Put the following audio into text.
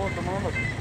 ポートもうま